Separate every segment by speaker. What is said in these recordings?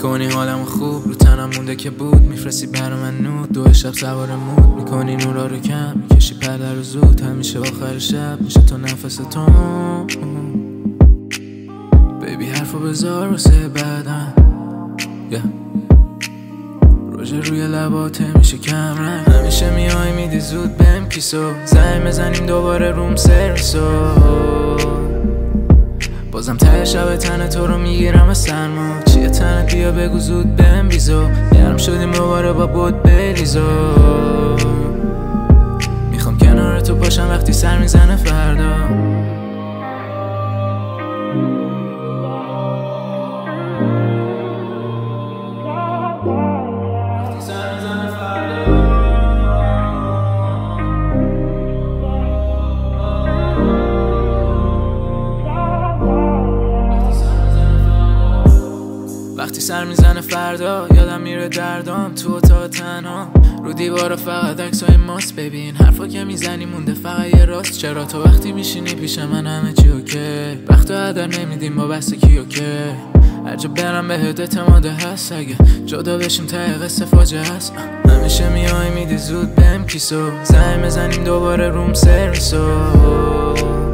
Speaker 1: خوب؟ رو تنم مونده که بود میفرستی برا من نود دو شب سوار مود می‌کنی نورا رو کم. می‌کشی پدر رو زود همیشه آخر شب. میشه تو نفس تو. بیبی حرفو بذار واسه بعدم. Yeah. روژه روی لبات میشه کم رنگ. همیشه میای میدی زود بهم کیسو. زنگ بزنیم دوباره روم سرویسو. بازم ته شب تن تو رو می‌گیرم سرما. چیه تنت بیا بگو زود بهم بیزو. گرم شدیم دوباره با بود بریزو. می‌خوام کنار تو باشم وقتی سر می‌زنه فردا. وقتی سر می‌زنه فردا یادم میره دردام تو اتاق تنها. رو دیوار فقط عکسای ماست. ببین حرفا که می‌زنی مونده فقط یه راست. چرا تو وقتی میشینی پیش من همه چی okay؟ وقت هدر نمیدیم با بس کی okay؟ جا برم به اعتماد هست. اگه جدا بشیم ته قصه فاجعه هست. همیشه میای میدی زود بهم kiss و. زنگ بزنیم دوباره room service و.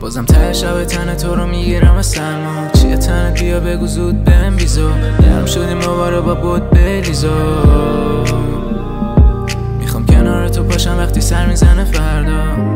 Speaker 1: بازم ته شب تن تو رو می‌گیرم از سرما چیه تن؟ بیا بگو زود بهم بیزو. درم شدیم ما با بود بلیزو می‌خوام کنار تو باشم وقتی سر می‌زنه فردا.